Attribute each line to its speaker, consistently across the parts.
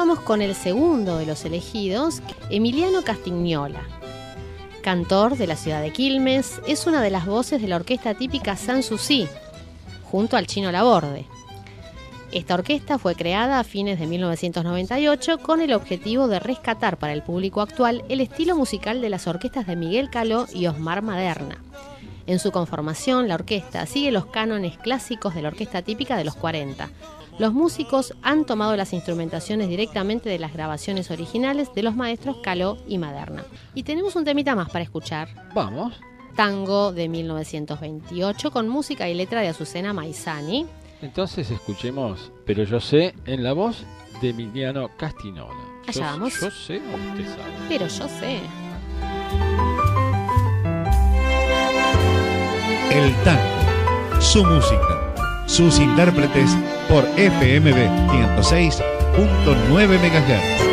Speaker 1: vamos con el segundo de los elegidos, Emiliano Castignola. Cantor de la ciudad de Quilmes, es una de las voces de la orquesta típica Sanssouci, junto al chino Laborde. Esta orquesta fue creada a fines de 1998 con el objetivo de rescatar para el público actual el estilo musical de las orquestas de Miguel Caló y Osmar Maderna. En su conformación, la orquesta sigue los cánones clásicos de la orquesta típica de los 40. Los músicos han tomado las instrumentaciones directamente de las grabaciones originales de los maestros Caló y Maderna. Y tenemos un temita más para escuchar.
Speaker 2: Vamos.
Speaker 1: Tango de 1928 con música y letra de Azucena Maizani.
Speaker 2: Entonces escuchemos, pero yo sé, en la voz de Emiliano Castinola.
Speaker 1: Allá
Speaker 2: Yo-
Speaker 1: vamos.
Speaker 2: Yo sé o usted sabe.
Speaker 1: Pero yo sé.
Speaker 3: El tango, su música, sus intérpretes por FMB 106.9 MHz.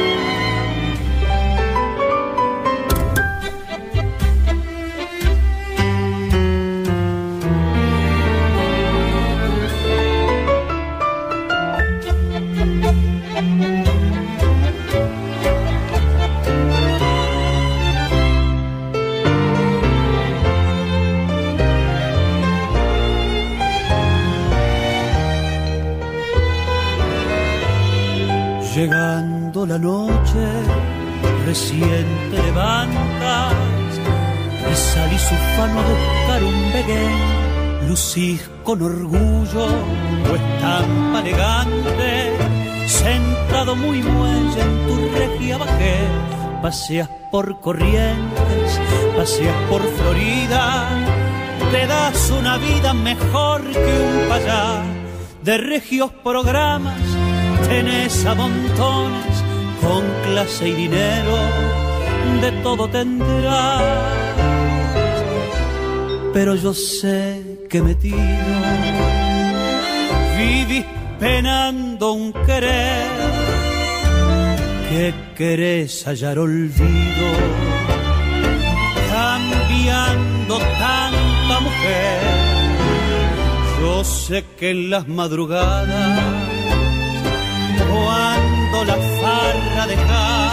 Speaker 4: Llegando la noche, recién te levantas y salís ufano a buscar un beguén. Lucís con orgullo tu estampa elegante, sentado muy muelle en tu regia bajé. Paseas por corrientes, paseas por Florida, te das una vida mejor que un payá de regios programas tenés a montones con clase y dinero, de todo tendrás. Pero yo sé que metido vivís penando un querer que querés hallar olvido, cambiando tanta mujer. Yo sé que en las madrugadas cuando la farra deja,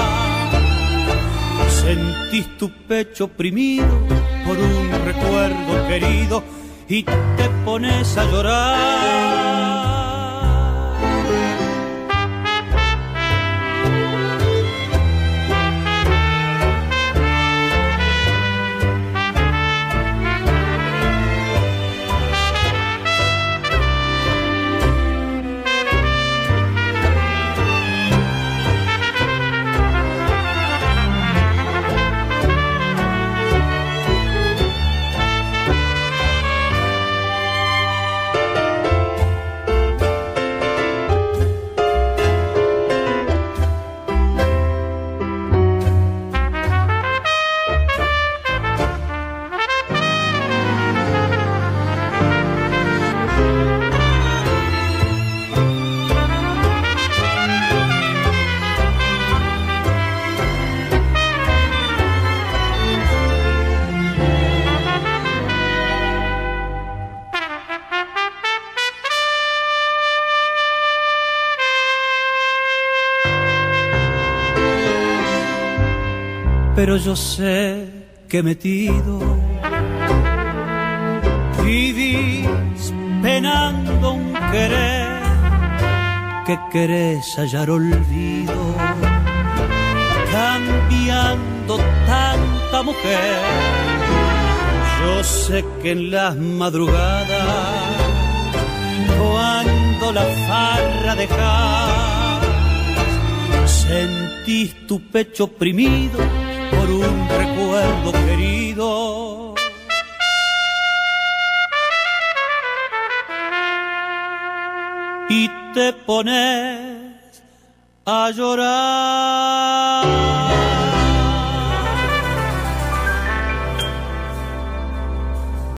Speaker 4: sentís tu pecho oprimido por un recuerdo querido y te pones a llorar. Pero yo sé que metido vivís penando un querer que querés hallar olvido, cambiando tanta mujer. Yo sé que en las madrugadas, cuando la farra dejas, sentís tu pecho oprimido por un recuerdo querido. Y te pones a llorar.